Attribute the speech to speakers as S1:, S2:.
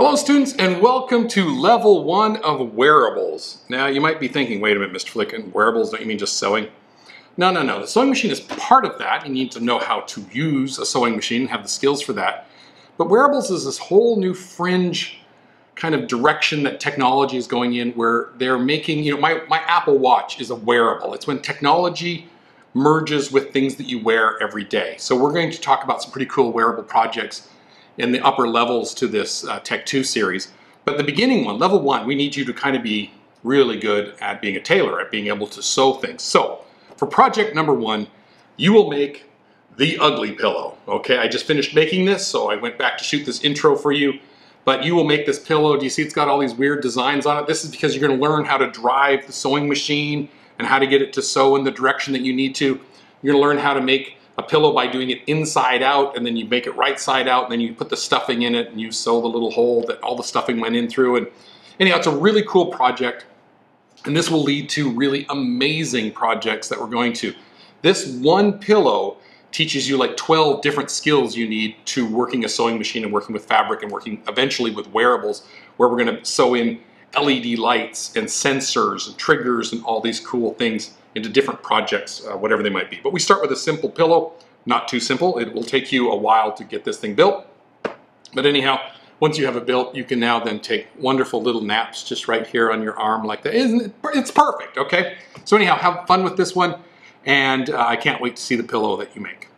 S1: Hello students and welcome to level one of wearables. Now you might be thinking, wait a minute Mr. Flickinger, wearables, don't you mean just sewing? No, no, no, the sewing machine is part of that. You need to know how to use a sewing machine, and have the skills for that. But wearables is this whole new fringe kind of direction that technology is going in where they're making, you know, my, my Apple Watch is a wearable. It's when technology merges with things that you wear every day. So we're going to talk about some pretty cool wearable projects in the upper levels to this uh, Tech 2 series. But the beginning one, level one, we need you to kind of be really good at being a tailor, at being able to sew things. So for project number one, you will make the ugly pillow. Okay, I just finished making this, so I went back to shoot this intro for you. But you will make this pillow. Do you see it's got all these weird designs on it? This is because you're gonna learn how to drive the sewing machine and how to get it to sew in the direction that you need to. You're gonna learn how to make a pillow by doing it inside out and then you make it right side out and then you put the stuffing in it and you sew the little hole that all the stuffing went in through. And anyhow, it's a really cool project and this will lead to really amazing projects that we're going to. This one pillow teaches you like 12 different skills you need to working a sewing machine and working with fabric and working eventually with wearables where we're gonna sew in LED lights and sensors and triggers and all these cool things into different projects, uh, whatever they might be. But we start with a simple pillow, not too simple. It will take you a while to get this thing built. But anyhow, once you have it built, you can now then take wonderful little naps just right here on your arm like that. Isn't it? It's perfect, okay? So anyhow, have fun with this one, and uh, I can't wait to see the pillow that you make.